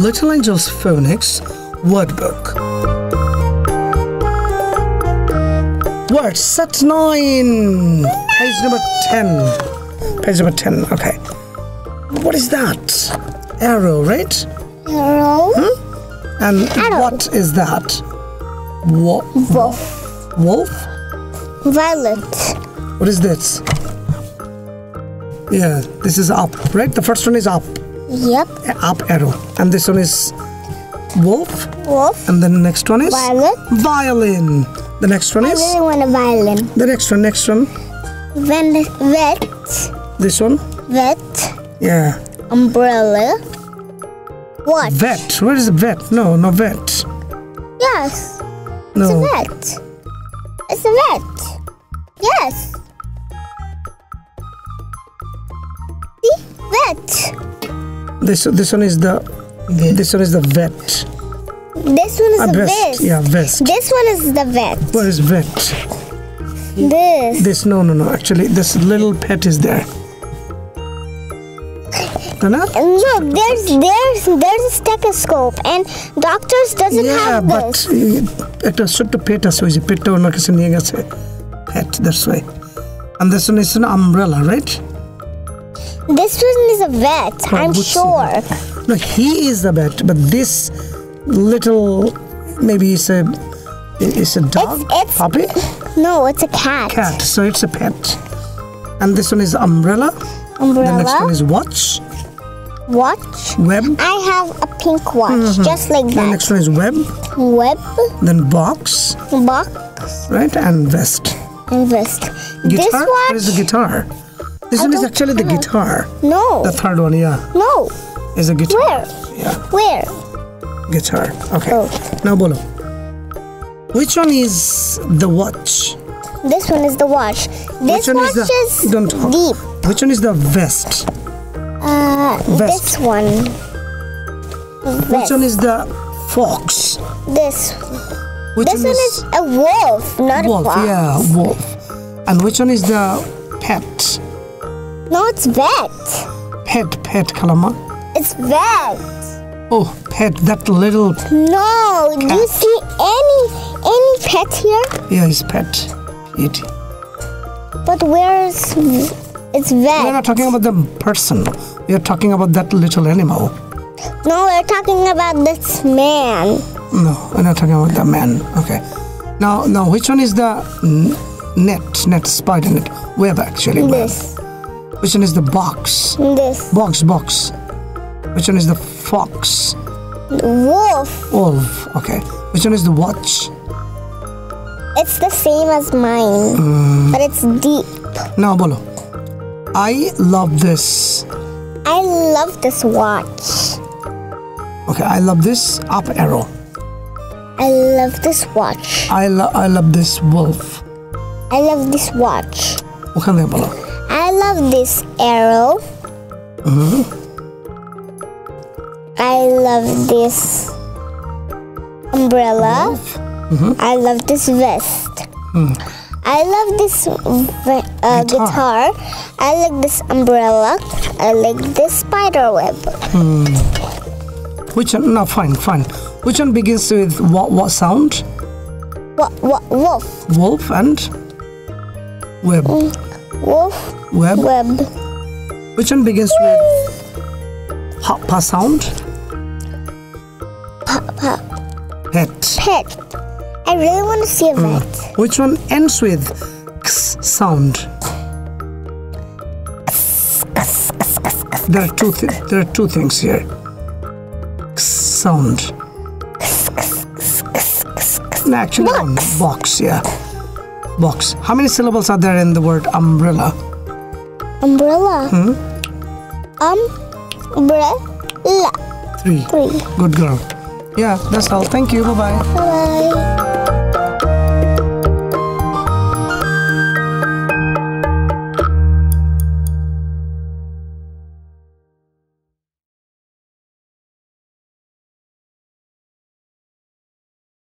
Little Angels Phonics Word Book. Word set 9. Page number 10. Page number 10. Okay. What is that? Arrow, right? Arrow. Hmm? And Arrow. what is that? Wo- Wolf. wolf? Violet. What is this? Yeah, this is up, right? The first one is up, Yep. up arrow. And this one is wolf. Wolf. And then the next one is Violet. violin. The next one I is really want a violin. the next one, next one. Ven- vet. This one. Vet. Yeah. Umbrella. What? Vet. Where is vet? No, no vet. Yes. No. It's a vet. It's a vet. Yes. See? Vet. This this one is the this one is the vet. This one is A the vest. vest. Yeah, vest. This one is the vet. Where is vet? This. This no no no. Actually, this little pet is there. Dana? No, there's there's there's a stethoscope and doctors doesn't Yeah, have but this. uh, একটা ছোট্ট পেট আছে ওই যে পেটটা ওনার কাছে নিয়ে গেছে pet that's why and this one is an umbrella right This person is a vet, I'm sure. No, he is the vet, but this little maybe it's a it's a dog it's, it's, puppy. No, it's a cat. Cat. So it's a pet. And this one is umbrella. Umbrella. The next one is watch. Watch. Web. I have a pink watch, mm -hmm. just like that. The next one is web. Web. Then box. Box. Right and vest. And vest. Guitar. This watch. Where's the guitar? This I one is actually the guitar No, the third one yeah no. is a guitar Where? yeah Where? guitar. Okay. Oh. Now bolo. Which one is the watch? This one is the watch. This one is watch the- is, don't talk. deep. Which one is the vest? Uh, Vest. this one. Which one is the fox? This. Which This one is a wolf, not wolf? a fox. Yeah, wolf. And which one is the pet? No, it's vet. Pet, pet, kalama. It's vet. Oh, pet. That little. No, do you see any any pet here? Yeah, it's pet. It. But where's it's pet? We're not talking about the person. We are talking about that little animal. No, we're talking about this man. No, we're not talking about the man. Okay. Now, now, which one is the net? Net spider net web actually. web. This, which one is the box? This. Box, box. Which one is the fox? The wolf. Wolf, okay. Which one is the watch? It's the same as mine, mm. but it's deep. Now, Bolo. I love this. I love this watch. Okay, I love this up arrow. I love this watch. I, lo- I love this wolf. I love this watch. Okay, Bolo. I love this arrow. I love this umbrella. I love this vest. I love this uh, Guitar. guitar. I like this umbrella. I like this spider web. Which one? No, fine, fine. Which one begins with what, what sound? What, what, wolf, Wolf and web. Wolf, Web. web, Which one begins with pa, pa sound? Pet. pet. I really want to see a mm. vet. Which one ends with x sound? There are two. Th- there are two things here. X sound. Actually, one. box. Yeah, box. How many syllables are there in the word umbrella? Umbrella. Hmm? Umbrella. Three. Three. Good girl. Yeah, that's all. Thank you. Bye bye. Bye.